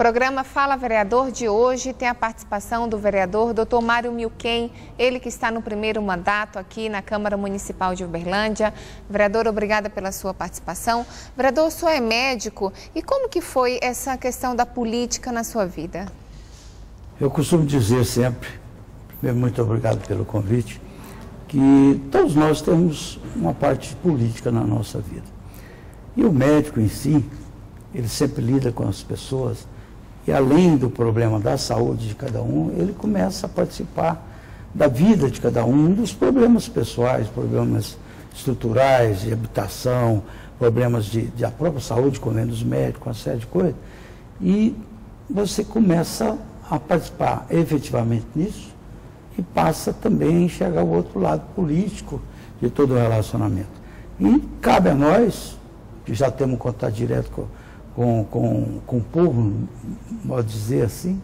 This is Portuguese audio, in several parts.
Programa Fala Vereador de hoje tem a participação do vereador Dr. Mário Milquem, ele que está no primeiro mandato aqui na Câmara Municipal de Uberlândia. Vereador, obrigada pela sua participação. Vereador, o senhor é médico e como que foi essa questão da política na sua vida? Eu costumo dizer sempre, muito obrigado pelo convite, que todos nós temos uma parte política na nossa vida. E o médico em si, ele sempre lida com as pessoas e além do problema da saúde de cada um, ele começa a participar da vida de cada um, dos problemas pessoais, problemas estruturais, de habitação, problemas de, de a própria saúde, comendo os médicos, uma série de coisas. E você começa a participar efetivamente nisso e passa também a enxergar o outro lado político de todo o relacionamento. E cabe a nós, que já temos contato direto com com, com, com o povo, pode dizer assim,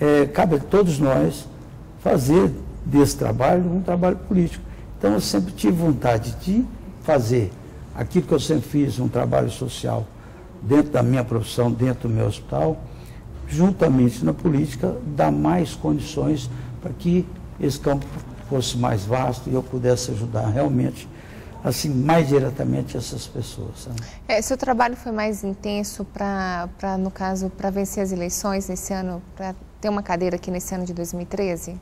é, cabe a todos nós fazer desse trabalho um trabalho político. Então eu sempre tive vontade de fazer aquilo que eu sempre fiz, um trabalho social dentro da minha profissão, dentro do meu hospital, juntamente na política, dar mais condições para que esse campo fosse mais vasto e eu pudesse ajudar realmente assim, mais diretamente essas pessoas. É, seu trabalho foi mais intenso para, no caso, para vencer as eleições nesse ano, para ter uma cadeira aqui nesse ano de 2013?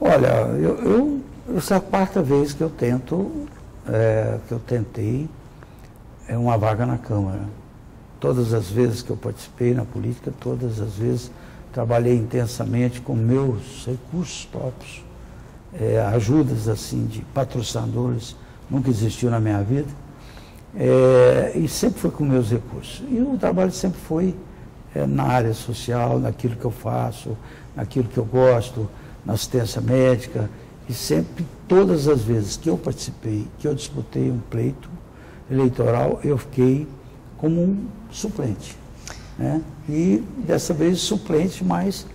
Olha, eu, eu essa é a quarta vez que eu tento, é, que eu tentei é uma vaga na Câmara. Todas as vezes que eu participei na política, todas as vezes trabalhei intensamente com meus recursos próprios, é, ajudas assim de patrocinadores nunca existiu na minha vida. É, e sempre foi com meus recursos. E o trabalho sempre foi é, na área social, naquilo que eu faço, naquilo que eu gosto, na assistência médica. E sempre, todas as vezes que eu participei, que eu disputei um pleito eleitoral, eu fiquei como um suplente. Né? E dessa vez suplente, mas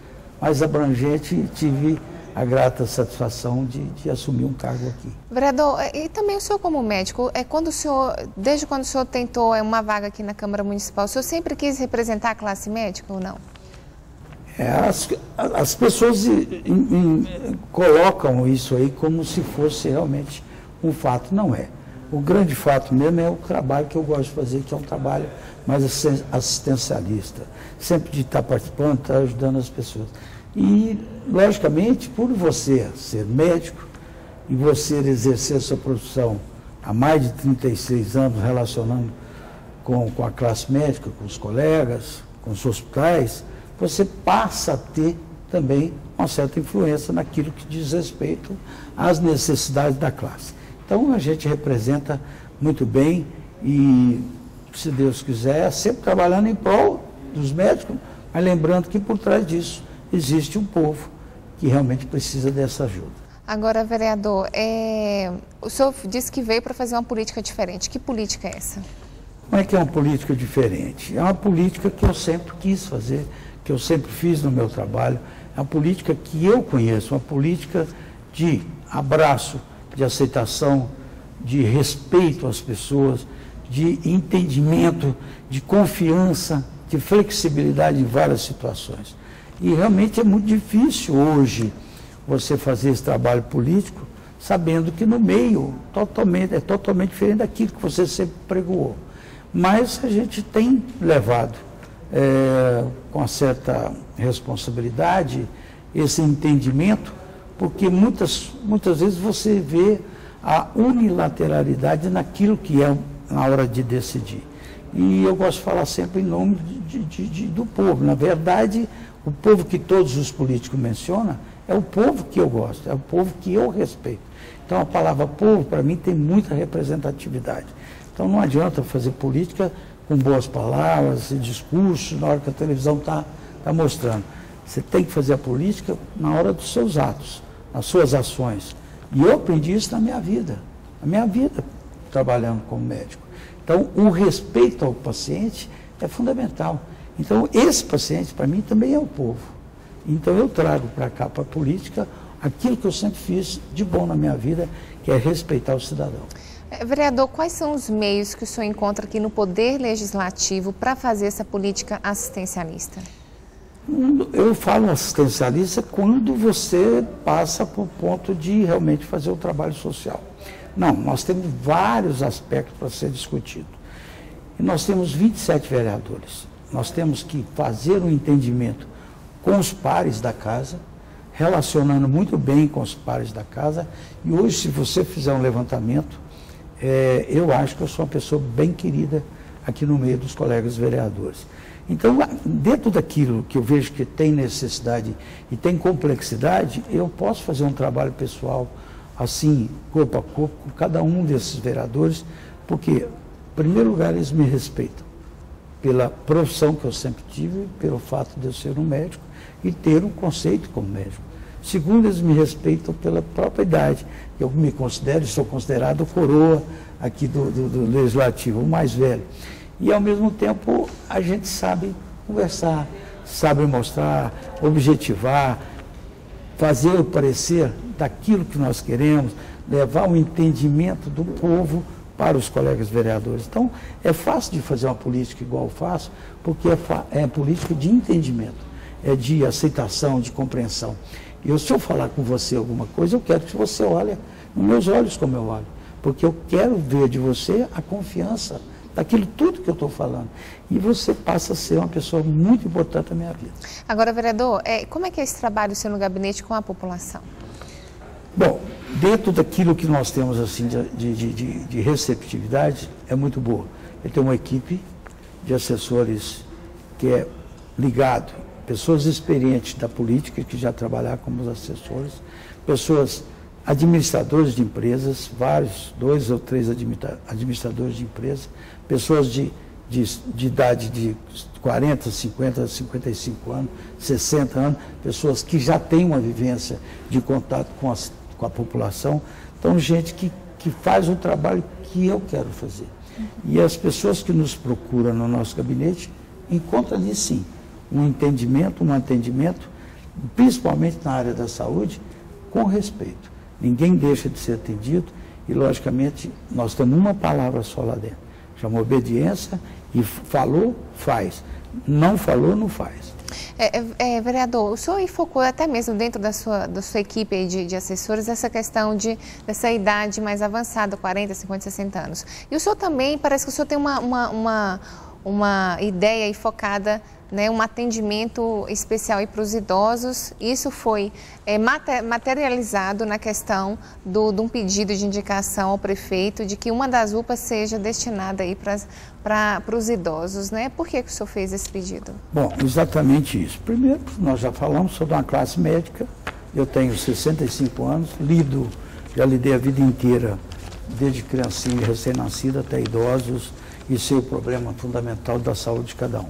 mais abrangente, tive a grata satisfação de, de, assumir um cargo aqui. Vereador, e também o senhor como médico, é quando o senhor, desde quando o senhor tentou é, uma vaga aqui na Câmara Municipal, o senhor sempre quis representar a classe médica ou não? É, as, as pessoas colocam isso aí como se fosse realmente um fato, não é. O grande fato mesmo é o trabalho que eu gosto de fazer, que é um trabalho mais assistencialista, sempre de estar participando, estar ajudando as pessoas. E, logicamente, por você ser médico e você exercer sua profissão há mais de 36 anos relacionando com, com a classe médica, com os colegas, com os hospitais, você passa a ter também uma certa influência naquilo que diz respeito às necessidades da classe. Então a gente representa muito bem e, se Deus quiser, sempre trabalhando em prol dos médicos, mas lembrando que por trás disso existe um povo que realmente precisa dessa ajuda. Agora, vereador, é... o senhor disse que veio para fazer uma política diferente. Que política é essa? Não é que é uma política diferente. É uma política que eu sempre quis fazer, que eu sempre fiz no meu trabalho. É uma política que eu conheço, uma política de abraço, de aceitação, de respeito às pessoas, de entendimento, de confiança, de flexibilidade em várias situações. E realmente é muito difícil hoje você fazer esse trabalho político sabendo que no meio totalmente, é totalmente diferente daquilo que você sempre pregoou. Mas a gente tem levado é, com certa responsabilidade esse entendimento, porque muitas, muitas vezes você vê a unilateralidade naquilo que é na hora de decidir. E eu gosto de falar sempre em nome de, de, de, do povo. Na verdade, o povo que todos os políticos mencionam é o povo que eu gosto, é o povo que eu respeito. Então a palavra povo, para mim, tem muita representatividade. Então não adianta fazer política com boas palavras discursos na hora que a televisão está tá mostrando. Você tem que fazer a política na hora dos seus atos, nas suas ações. E eu aprendi isso na minha vida, na minha vida trabalhando como médico. Então, o respeito ao paciente é fundamental. Então, esse paciente, para mim, também é o povo. Então, eu trago para cá, para a política, aquilo que eu sempre fiz de bom na minha vida, que é respeitar o cidadão. É, vereador, quais são os meios que o senhor encontra aqui no Poder Legislativo para fazer essa política assistencialista? Eu falo assistencialista quando você passa para o ponto de realmente fazer o trabalho social. Não, nós temos vários aspectos para ser discutido. E nós temos 27 vereadores. Nós temos que fazer um entendimento com os pares da casa, relacionando muito bem com os pares da casa. E hoje, se você fizer um levantamento, é, eu acho que eu sou uma pessoa bem querida aqui no meio dos colegas vereadores. Então, dentro daquilo que eu vejo que tem necessidade e tem complexidade, eu posso fazer um trabalho pessoal assim, corpo a corpo, com cada um desses vereadores, porque, em primeiro lugar, eles me respeitam pela profissão que eu sempre tive, pelo fato de eu ser um médico e ter um conceito como médico. Segundo, eles me respeitam pela própria idade. Eu me considero, sou considerado coroa aqui do, do, do Legislativo, o mais velho. E, ao mesmo tempo, a gente sabe conversar, sabe mostrar, objetivar, fazer o parecer daquilo que nós queremos, levar o entendimento do povo para os colegas vereadores. Então, é fácil de fazer uma política igual eu faço, porque é, é política de entendimento, é de aceitação, de compreensão. E se eu falar com você alguma coisa, eu quero que você olhe nos meus olhos como eu olho. Porque eu quero ver de você a confiança daquilo tudo que eu estou falando. E você passa a ser uma pessoa muito importante na minha vida. Agora, vereador, é, como é que é esse trabalho seu no gabinete com a população? Bom, dentro daquilo que nós temos assim de, de, de, de receptividade, é muito boa. Eu tenho uma equipe de assessores que é ligado pessoas experientes da política que já trabalharam como assessores, pessoas administradores de empresas, vários, dois ou três administradores de empresas, pessoas de, de, de, idade de 40, 50, 55 anos, 60 anos, pessoas que já têm uma vivência de contato com, as, com a população. Então, gente que, que faz o trabalho que eu quero fazer. E as pessoas que nos procuram no nosso gabinete encontram ali sim um entendimento, um atendimento, principalmente na área da saúde, com respeito. Ninguém deixa de ser atendido e, logicamente, nós temos uma palavra só lá dentro. Chama obediência e falou, faz. Não falou, não faz. É, é, é, vereador, o senhor focou até mesmo dentro da sua, da sua equipe de, de, assessores essa questão de, dessa idade mais avançada, 40, 50, 60 anos. E o senhor também, parece que o senhor tem uma, uma, uma, uma ideia focada né, um atendimento especial para os idosos. Isso foi é, materializado na questão do, de um pedido de indicação ao prefeito de que uma das UPAs seja destinada para os idosos. Né? Por que, que o senhor fez esse pedido? Bom, exatamente isso. Primeiro, nós já falamos sobre uma classe médica. Eu tenho 65 anos, lido, já lidei a vida inteira, desde criancinha recém-nascida até idosos, e sei o problema fundamental da saúde de cada um.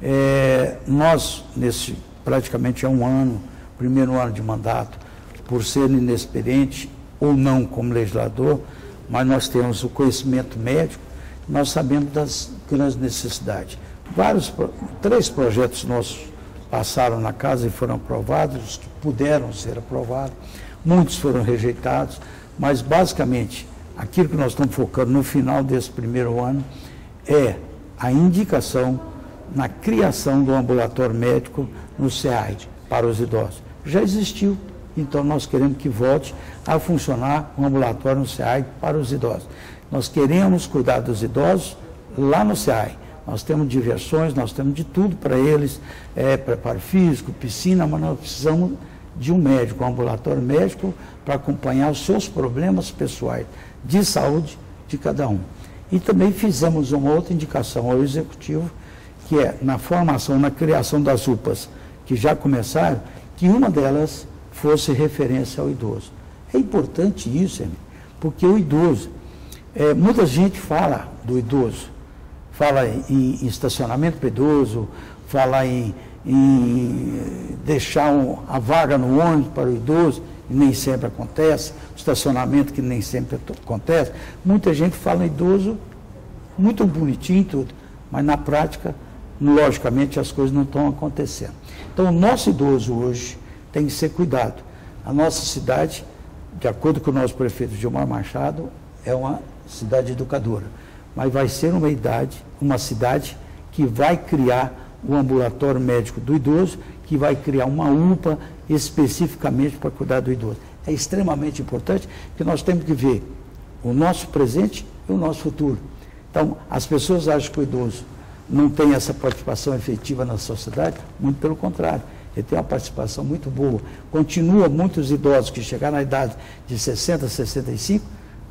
É, nós, nesse praticamente há um ano, primeiro ano de mandato, por ser inexperiente ou não como legislador, mas nós temos o conhecimento médico, nós sabemos das grandes necessidades. Vários, três projetos nossos passaram na casa e foram aprovados, os que puderam ser aprovados, muitos foram rejeitados, mas basicamente aquilo que nós estamos focando no final desse primeiro ano é a indicação na criação do ambulatório médico no SEAI para os idosos. Já existiu, então nós queremos que volte a funcionar o um ambulatório no SEAI para os idosos. Nós queremos cuidar dos idosos lá no SEAI. Nós temos diversões, nós temos de tudo para eles, é, preparo físico, piscina, mas nós precisamos de um médico, um ambulatório médico, para acompanhar os seus problemas pessoais de saúde de cada um. E também fizemos uma outra indicação ao executivo que é na formação, na criação das UPAs que já começaram, que uma delas fosse referência ao idoso. É importante isso, porque o idoso, é, muita gente fala do idoso, fala em, em estacionamento para idoso, fala em, em deixar um, a vaga no ônibus para o idoso, nem sempre acontece, estacionamento que nem sempre acontece. Muita gente fala idoso muito bonitinho tudo, mas na prática logicamente as coisas não estão acontecendo. Então, o nosso idoso hoje tem que ser cuidado. A nossa cidade, de acordo com o nosso prefeito Gilmar Machado, é uma cidade educadora, mas vai ser uma idade, uma cidade que vai criar o ambulatório médico do idoso, que vai criar uma UPA especificamente para cuidar do idoso. É extremamente importante que nós temos que ver o nosso presente e o nosso futuro. Então, as pessoas acham que o idoso não tem essa participação efetiva na sociedade, muito pelo contrário. Ele tem uma participação muito boa. Continua muitos idosos que chegaram na idade de 60, 65,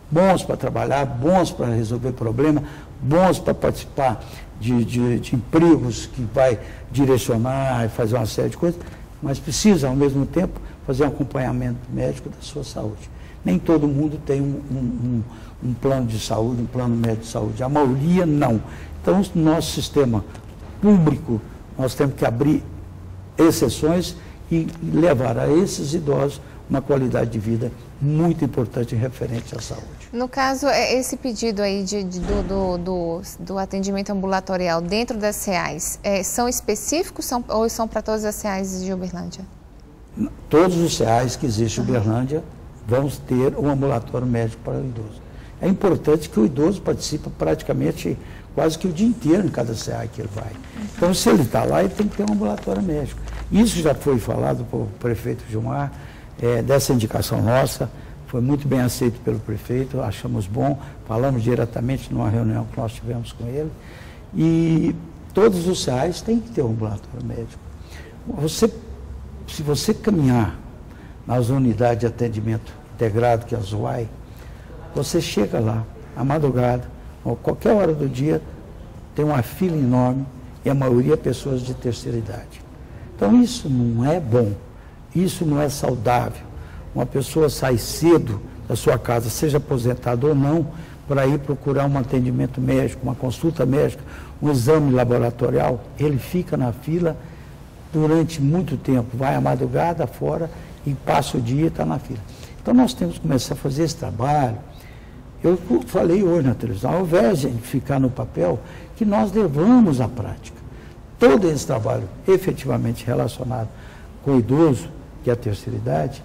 bons para trabalhar, bons para resolver problemas, bons para participar de, de, de, empregos que vai direcionar e fazer uma série de coisas, mas precisa, ao mesmo tempo, fazer um acompanhamento médico da sua saúde. Nem todo mundo tem um, um, um, um plano de saúde, um plano médico de saúde. A maioria não. Então, o nosso sistema público, nós temos que abrir exceções e levar a esses idosos uma qualidade de vida muito importante referente à saúde. No caso, é, esse pedido aí de, de do, do, do, do, atendimento ambulatorial dentro das reais, é, são específicos são, ou são para todas as reais de Uberlândia? Todos os reais que existem em. Uberlândia vão ter um ambulatório médico para o idoso. É importante que o idoso participe praticamente quase que o dia inteiro em cada CA que ele vai. Então, se ele está lá, ele tem que ter um ambulatório médico. Isso já foi falado pelo prefeito Gilmar, é, dessa indicação nossa, foi muito bem aceito pelo prefeito, achamos bom, falamos diretamente numa reunião que nós tivemos com ele. E todos os CAs têm que ter um ambulatório médico. Você, se você caminhar nas unidades de atendimento integrado, que é a ZUAI, você chega lá, à madrugada, ou qualquer hora do dia, tem uma fila enorme e a maioria é pessoas de terceira idade. Então isso não é bom, isso não é saudável. Uma pessoa sai cedo da sua casa, seja aposentado ou não, para ir procurar um atendimento médico, uma consulta médica, um exame laboratorial, ele fica na fila durante muito tempo, vai à madrugada fora e passa o dia e está na fila. Então nós temos que começar a fazer esse trabalho, eu falei hoje na televisão, ao invés de ficar no papel, que nós levamos à prática. Todo esse trabalho efetivamente relacionado com o idoso, que é a terceira idade,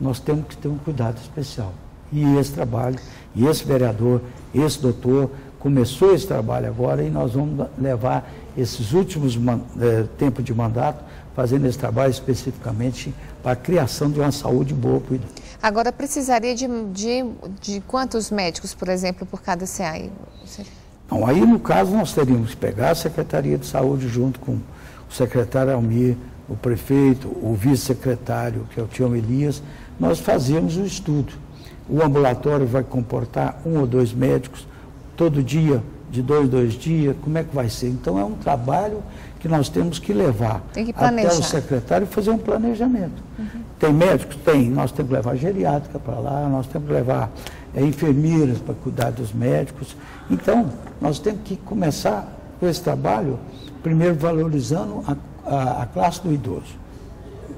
nós temos que ter um cuidado especial. E esse trabalho, e esse vereador, esse doutor, começou esse trabalho agora e nós vamos levar esses últimos eh, tempos de mandato fazendo esse trabalho especificamente para a criação de uma saúde boa para o idoso. Agora, precisaria de, de, de quantos médicos, por exemplo, por cada CAI? Não, aí no caso nós teríamos que pegar a Secretaria de Saúde junto com o secretário Almir, o prefeito, o vice-secretário, que é o Tião Elias, nós fazemos o estudo. O ambulatório vai comportar um ou dois médicos todo dia, de dois, dois dias, como é que vai ser? Então é um trabalho que nós temos que levar que até o secretário fazer um planejamento. Uhum. Tem médicos? Tem. Nós temos que levar geriátrica para lá, nós temos que levar é, enfermeiras para cuidar dos médicos. Então, nós temos que começar com esse trabalho, primeiro valorizando a, a, a classe do idoso.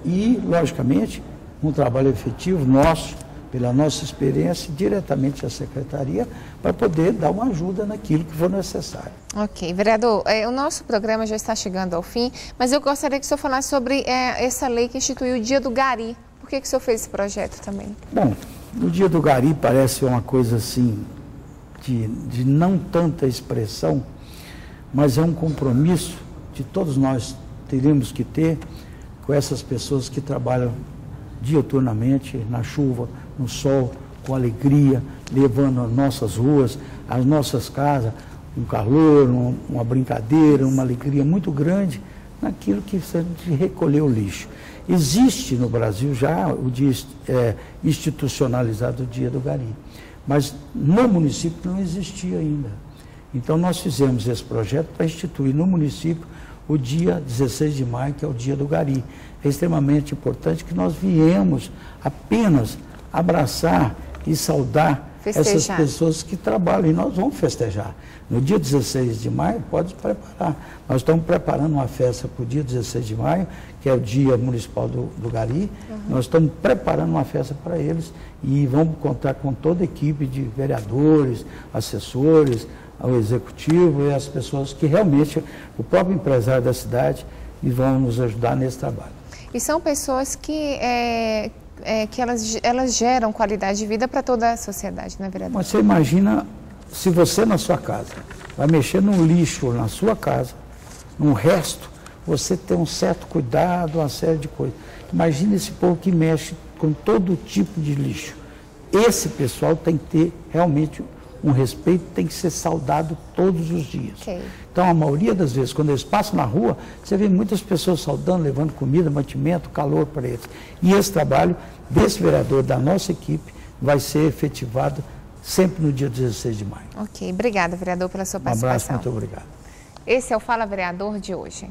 E, logicamente, um trabalho efetivo nosso, pela nossa experiência, diretamente à secretaria, para poder dar uma ajuda naquilo que for necessário. Ok, vereador, é, o nosso programa já está chegando ao fim, mas eu gostaria que o senhor falasse sobre é, essa lei que instituiu o Dia do Gari. Por que, que o senhor fez esse projeto também? Bom, o Dia do Gari parece uma coisa assim, de, de não tanta expressão, mas é um compromisso que todos nós teríamos que ter com essas pessoas que trabalham diuturnamente, na chuva, no sol, com alegria, levando as nossas ruas, as nossas casas, um calor, uma, brincadeira, uma alegria muito grande naquilo que gente recolher o lixo. Existe no Brasil já o dia é, institucionalizado o dia do gari, mas no município não existia ainda. Então nós fizemos esse projeto para instituir no município o dia 16 de maio, que é o dia do gari. É extremamente importante que nós viemos apenas abraçar e saudar festejar. essas pessoas que trabalham. E nós vamos festejar. No dia 16 de maio, pode preparar. Nós estamos preparando uma festa para o dia 16 de maio, que é o Dia Municipal do, do Gari. Uhum. Nós estamos preparando uma festa para eles e vamos contar com toda a equipe de vereadores, assessores, o executivo e as pessoas que realmente, o próprio empresário da cidade, e vão nos ajudar nesse trabalho. E são pessoas que, é, que elas, elas geram qualidade de vida para toda a sociedade, né, vereador? Mas você imagina se você na sua casa vai mexer num lixo na sua casa, num resto, você tem um certo cuidado, uma série de coisas. Imagina esse povo que mexe com todo tipo de lixo. Esse pessoal tem que ter realmente um respeito, tem que ser saudado todos os dias. Okay. Então, a maioria das vezes, quando eles passam na rua, você vê muitas pessoas saudando, levando comida, mantimento, calor para eles. E esse trabalho desse vereador, da nossa equipe, vai ser efetivado sempre no dia 16 de maio. Ok, obrigada, vereador, pela sua participação. Um abraço, muito obrigado. Esse é o Fala Vereador de hoje.